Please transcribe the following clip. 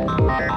Música